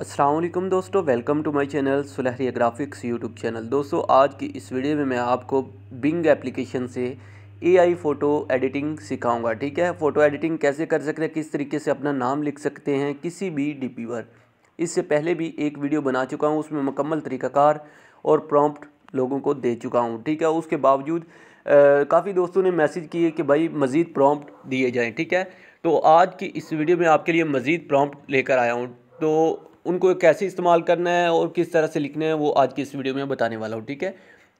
असलम दोस्तों welcome to my channel Sulehria graphics YouTube channel दोस्तों, आज की इस वीडियो में मैं आपको बिंग एप्लीकेशन से एआई फ़ोटो एडिटिंग सिखाऊँगा, ठीक है? फ़ोटो एडिटिंग कैसे कर सकते हैं, किस तरीके से अपना नाम लिख सकते हैं, किसी भी डीपी पर। इससे पहले भी एक वीडियो बना चुका हूँ, उसमें मुकम्मल तरीक़ाकार और प्रॉम्प्ट लोगों को दे चुका हूँ, ठीक है? उसके बावजूद काफ़ी दोस्तों ने मैसेज किए कि भाई, मज़ीद प्रॉम्प्ट दिए जाएँ, ठीक है? तो आज की इस वीडियो में आपके लिए मज़ीद प्रॉम्प्ट लेकर आया हूँ। तो उनको कैसे इस्तेमाल करना है और किस तरह से लिखना है, वो आज की इस वीडियो में बताने वाला हूँ, ठीक है?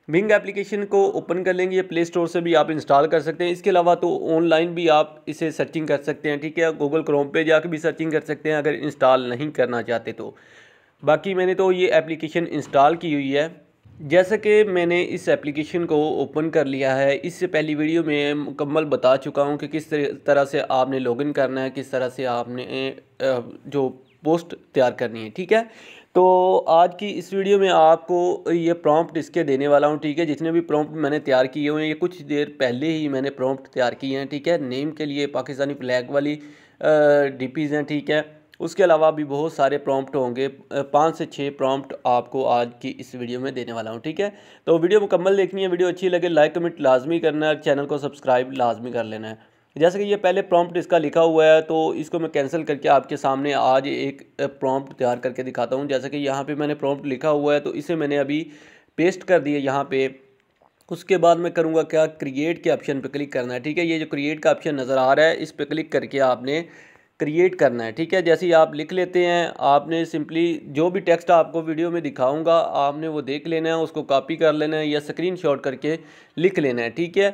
बिंग एप्लीकेशन को ओपन कर लेंगे प्ले स्टोर से भी आप इंस्टॉल कर सकते हैं। इसके अलावा तो ऑनलाइन भी आप इसे सर्चिंग कर सकते हैं, ठीक है? गूगल क्रोम पे जाकर भी सर्चिंग कर सकते हैं, अगर इंस्टॉल नहीं करना चाहते तो। बाकी मैंने तो ये एप्लीकेशन इंस्टॉल की हुई है। जैसा कि मैंने इस एप्लीकेशन को ओपन कर लिया है, इससे पहली वीडियो में मुकम्मल बता चुका हूँ कि किस तरह से आपने लॉगिन करना है, किस तरह से आपने जो पोस्ट तैयार करनी है, ठीक है? तो आज की इस वीडियो में आपको ये प्रॉम्प्ट इसके देने वाला हूँ, ठीक है? जितने भी प्रॉम्प्ट मैंने तैयार किए हुए हैं, ये कुछ देर पहले ही मैंने प्रॉम्प्ट तैयार किए हैं, ठीक है? नेम के लिए पाकिस्तानी फ्लैग वाली डीपीज़ हैं, ठीक है? उसके अलावा भी बहुत सारे प्रॉम्प्ट होंगे पाँच से छः प्रॉम्प्ट आपको आज की इस वीडियो में देने वाला हूँ, ठीक है? तो वीडियो मुकम्मल देखनी है, वीडियो अच्छी लगे लाइक कमेंट लाजमी करना है चैनल को सब्सक्राइब लाजमी कर लेना है। जैसे कि ये पहले प्रॉम्प्ट इसका लिखा हुआ है तो इसको मैं कैंसिल करके आपके सामने आज एक प्रॉम्प्ट तैयार करके दिखाता हूँ। जैसे कि यहाँ पे मैंने प्रॉम्प्ट लिखा हुआ है तो इसे मैंने अभी पेस्ट कर दिया यहाँ पे। उसके बाद मैं करूँगा क्या? क्रिएट के ऑप्शन पे क्लिक करना है, ठीक है? ये जो क्रिएट का ऑप्शन नज़र आ रहा है, इस पर क्लिक करके आपने क्रिएट करना है, ठीक है? जैसे ही आप लिख लेते हैं, आपने सिंपली जो भी टेक्स्ट आपको वीडियो में दिखाऊँगा, आपने वो देख लेना है, उसको कॉपी कर लेना है या स्क्रीनशॉट करके लिख लेना है, ठीक है?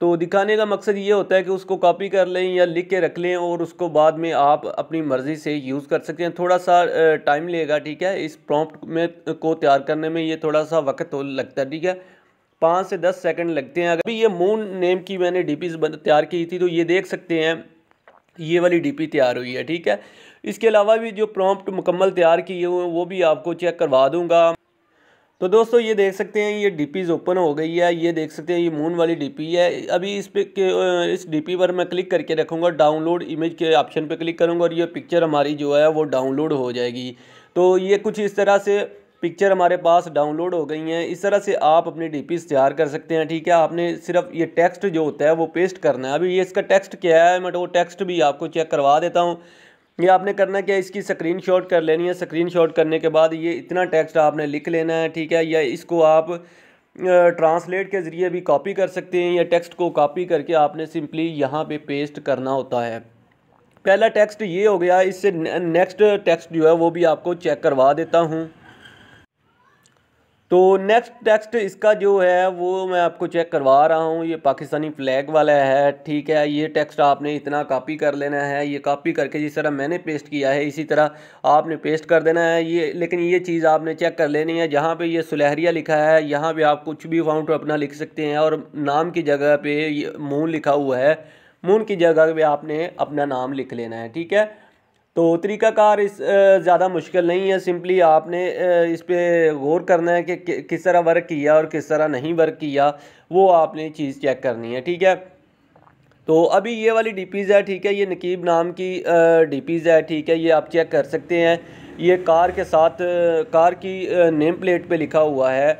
तो दिखाने का मकसद ये होता है कि उसको कॉपी कर लें या लिख के रख लें और उसको बाद में आप अपनी मर्ज़ी से यूज़ कर सकते हैं। थोड़ा सा टाइम लेगा, ठीक है? इस प्रॉम्प्ट में को तैयार करने में ये थोड़ा सा वक्त लगता है, ठीक है? पाँच से दस सेकंड लगते हैं। अगर ये मून नेम की मैंने डी तैयार की थी तो ये देख सकते हैं, ये वाली डीपी तैयार हुई है, ठीक है? इसके अलावा भी जो प्रॉम्प्ट मुकम्मल तैयार किए हुए हैं, वो भी आपको चेक करवा दूँगा। तो दोस्तों, ये देख सकते हैं, ये डीपीज ओपन हो गई है, ये देख सकते हैं, ये मून वाली डीपी है। अभी इस पे इस डीपी पर मैं क्लिक करके रखूँगा डाउनलोड इमेज के ऑप्शन पे क्लिक करूँगा और ये पिक्चर हमारी जो है, वो डाउनलोड हो जाएगी। तो ये कुछ इस तरह से पिक्चर हमारे पास डाउनलोड हो गई हैं। इस तरह से आप अपनी डी तैयार कर सकते हैं, ठीक है? आपने सिर्फ़ ये टेक्स्ट जो होता है, वो पेस्ट करना है। अभी ये इसका टेक्स्ट क्या है? मैं वो टेक्स्ट भी आपको चेक करवा देता हूँ। ये आपने करना क्या इसकी स्क्रीन शॉट कर लेनी है। स्क्रीन शॉट करने के बाद ये इतना टेक्स्ट आपने लिख लेना है, ठीक है? या इसको आप ट्रांसलेट के ज़रिए भी कॉपी कर सकते हैं या टेक्स्ट को कॉपी करके आपने सिंपली यहाँ पे पेस्ट करना होता है। पहला टेक्स्ट ये हो गया। इससे नेक्स्ट टेक्स्ट जो है वो भी आपको चेक करवा देता हूँ। तो नेक्स्ट टेक्स्ट इसका जो है, वो मैं आपको चेक करवा रहा हूँ। ये पाकिस्तानी फ्लैग वाला है, ठीक है? ये टेक्स्ट आपने इतना कॉपी कर लेना है, ये कॉपी करके जिस तरह मैंने पेस्ट किया है, इसी तरह आपने पेस्ट कर देना है। ये, लेकिन ये चीज़ आपने चेक कर लेनी है। जहाँ पे ये सुलहरिया लिखा है, यहाँ पे आप कुछ भी फाउंट अपना लिख सकते हैं और नाम की जगह पे मून लिखा हुआ है। मून की जगह पे आपने अपना नाम लिख लेना है, ठीक है? तो तरीक़ाकार इस ज़्यादा मुश्किल नहीं है, सिंपली आपने इस पर गौर करना है कि किस तरह वर्क किया और किस तरह नहीं वर्क किया, वो आपने चीज़ चेक करनी है, ठीक है? तो अभी ये वाली डीपीज़ है, ठीक है? ये नकीब नाम की डीपीज़ है, ठीक है? ये आप चेक कर सकते हैं। ये कार के साथ, कार की नेम प्लेट पे लिखा हुआ है।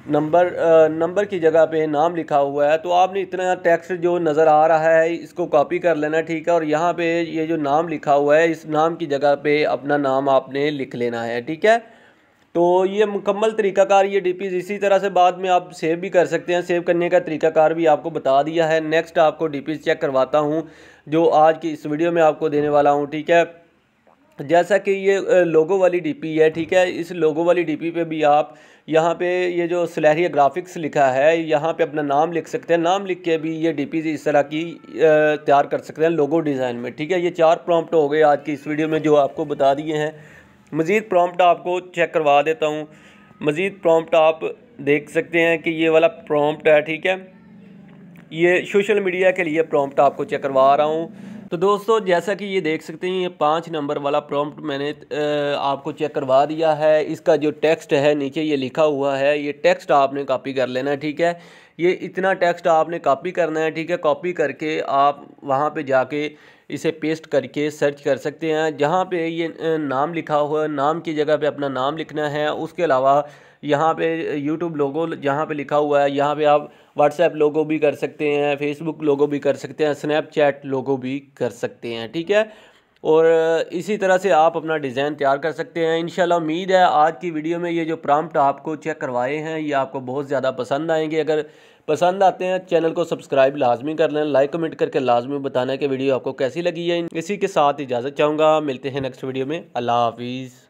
नंबर नंबर की जगह पे नाम लिखा हुआ है तो आपने इतना टेक्स्ट जो नज़र आ रहा है, इसको कॉपी कर लेना, ठीक है? और यहाँ पे ये जो नाम लिखा हुआ है, इस नाम की जगह पे अपना नाम आपने लिख लेना है, ठीक है? तो ये मुकम्मल तरीकाकार, ये डी इसी तरह से बाद में आप सेव भी कर सकते हैं सेव करने का तरीकाकार भी आपको बता दिया है। नेक्स्ट आपको डी चेक करवाता हूँ, जो आज की इस वीडियो में आपको देने वाला हूँ, ठीक है? जैसा कि ये लोगो वाली डीपी है, ठीक है? इस लोगो वाली डीपी पे भी आप यहाँ पे ये जो सलहरिया ग्राफिक्स लिखा है, यहाँ पे अपना नाम लिख सकते हैं। नाम लिख के भी ये डी पी इस तरह की तैयार कर सकते हैं लोगो डिज़ाइन में, ठीक है? ये चार प्रॉम्प्ट हो गए आज की इस वीडियो में जो आपको बता दिए हैं। मज़ीद प्रॉम्प्ट आपको चेक करवा देता हूँ। मज़ीद प्रॉम्प्ट आप देख सकते हैं कि ये वाला प्रॉम्प्ट है, ठीक है? ये सोशल मीडिया के लिए प्रॉम्प्ट आपको चेक करवा रहा हूँ। तो दोस्तों, जैसा कि ये देख सकते हैं, ये पाँच नंबर वाला प्रॉम्प्ट मैंने आपको चेक करवा दिया है। इसका जो टेक्स्ट है, नीचे ये लिखा हुआ है। ये टेक्स्ट आपने कॉपी कर लेना, ठीक है? ये इतना टेक्स्ट आपने कॉपी करना है, ठीक है? कॉपी करके आप वहाँ पे जाके इसे पेस्ट करके सर्च कर सकते हैं। जहाँ पे ये नाम लिखा हुआ, नाम की जगह पे अपना नाम लिखना है। उसके अलावा यहाँ पे यूट्यूब लोगो, जहाँ पे लिखा हुआ है, यहाँ पे आप व्हाट्सएप लोगो भी कर सकते हैं फेसबुक लोगो भी कर सकते हैं स्नैपचैट लोगो भी कर सकते हैं, ठीक है? और इसी तरह से आप अपना डिज़ाइन तैयार कर सकते हैं। इन उम्मीद है आज की वीडियो में ये जो प्रॉम्प्ट आपको चेक करवाए हैं, ये आपको बहुत ज़्यादा पसंद आएँगे। अगर पसंद आते हैं, चैनल को सब्सक्राइब लाजमी कर लें, लाइक कमेंट करके लाजमी बताना कि वीडियो आपको कैसी लगी है। इसी के साथ इजाज़त चाहूँगा। मिलते हैं नेक्स्ट वीडियो में। अल्लाह हाफिज़।